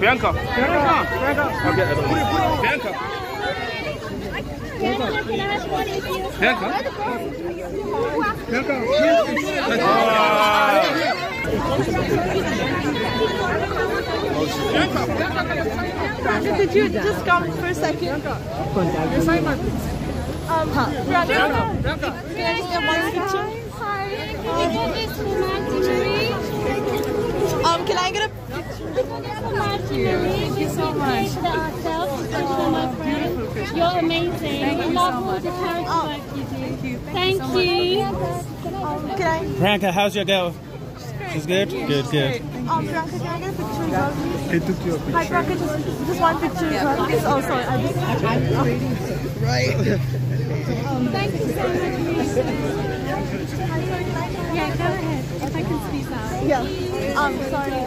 Priyanka. Priyanka. Priyanka. Okay, I don't know. Priyanka. Priyanka. Priyanka, could you just come for a second? Um, Priyanka, can I get one picture? You? Um, can I get a Marie. Thank you so much. friend. You're amazing. we love all the character work you do. Thank you. Can I? Priyanka, how's your girl? She's good? Good, good. Um, Priyanka, can I get a picture as well, please? I took your picture. Hi, Priyanka, just, just one picture as well, please. Oh, sorry, I just... Thank you so much. Yeah, go ahead. If I can squeeze out. Yeah. Um, sorry.